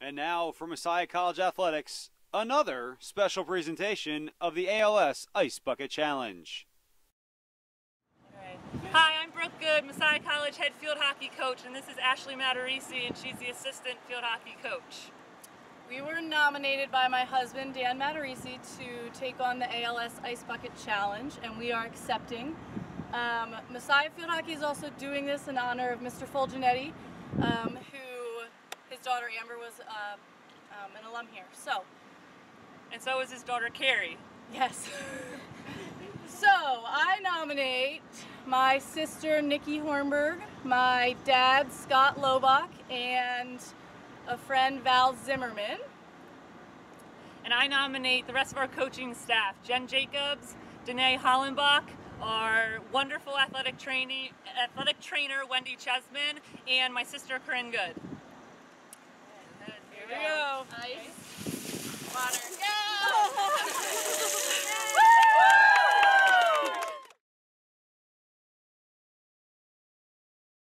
And now for Messiah College Athletics, another special presentation of the ALS Ice Bucket Challenge. Hi, I'm Brooke Good, Messiah College head field hockey coach, and this is Ashley Matarisi, and she's the assistant field hockey coach. We were nominated by my husband, Dan Matarisi, to take on the ALS Ice Bucket Challenge, and we are accepting. Um, Messiah Field Hockey is also doing this in honor of Mr. Fulgenetti, um, who daughter Amber was uh, um, an alum here. So, And so is his daughter Carrie. yes. so, I nominate my sister Nikki Hornberg, my dad Scott Lobach, and a friend Val Zimmerman. And I nominate the rest of our coaching staff, Jen Jacobs, Danae Hollenbach, our wonderful athletic training athletic trainer Wendy Chesman, and my sister Corinne Good.